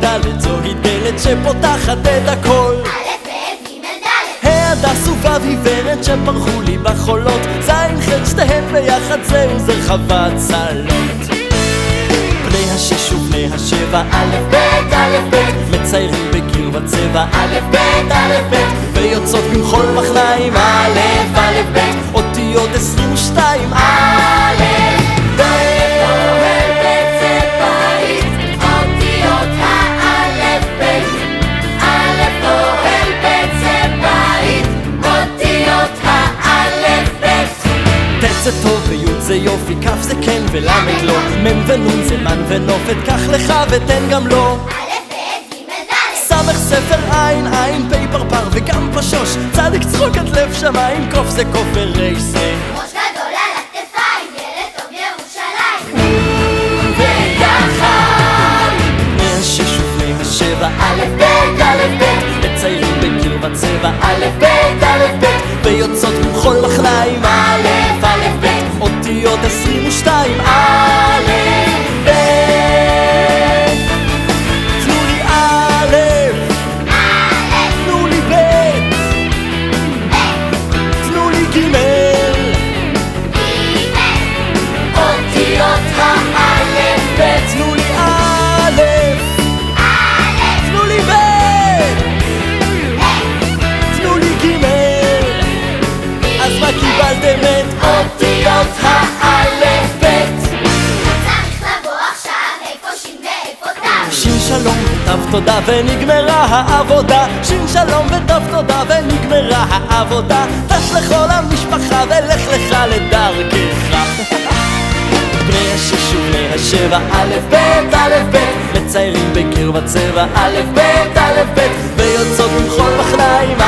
ד' זוהי דלת? שפותחת את הכל. הדס וו' עיוורת שפרחו לי בחולות. זין ח' שתיהן ביחד זהו זה חוות צלות בני השש ובני השבע א' ב' א' ב' מציירים בקיר וצבע א' ב' א' ב' ויוצאות במחול מחניים א' א' ב' אותיות עשרים ושתיים א' ולמד לא. מ' ונ' זה מן ונופת, קח לך ותן גם לו. סמך ספר עין, עין פ' פרפר וגם פשוש. צדיק צחוק עד לב שמיים, קוף זה קוף וריש זה ראש גדול על הכתפיים, ילד טוב ירושלים. ביחד בני השש ובני השבע א' ב' א' ב' מציירים בקיר וצבע א' ב' א' ב' ויוצאות במחול מחניים א' א' אותיות עשרים ושתיים. א' שלום ותו תודה ונגמרה העבודה. שין שלום ותו תודה ונגמרה העבודה. טס לכל המשפחה ולך לך לדרכך. בני השש ובני השבע א' ב' א' ב' מציירים בקיר וצבע א' ב' א' ב' ויוצאות במחול מחניים